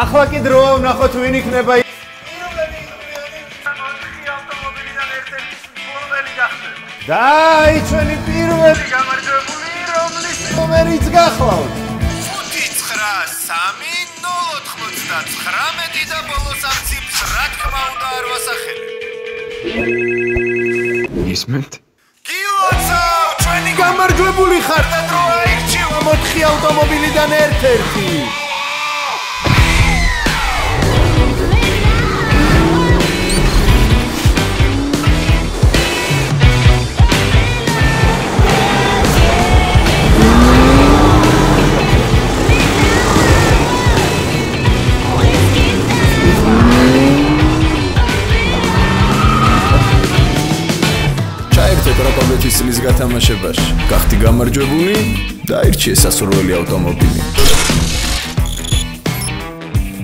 ახლა კი დროა ვნახოთ ვინ იქნება და აი ჩვენი პირველი გამარჯვებული რომლის ნომერიც გახლავთ 593 და ბოლოს აქციებს რა თქმა უნდა არ ვასახელებ. ისმენთ? გილოცავ, ჩვენი გამარჯვებული ხარ და დრო აიქჩიო 4 ავტომობილიდან ერთ-ერთი ჩაერთე ტრაკობეთის წლის გათამაშებაში. გახდი გამარჯვებული და აირჩიე სასურველი ავტომობილი.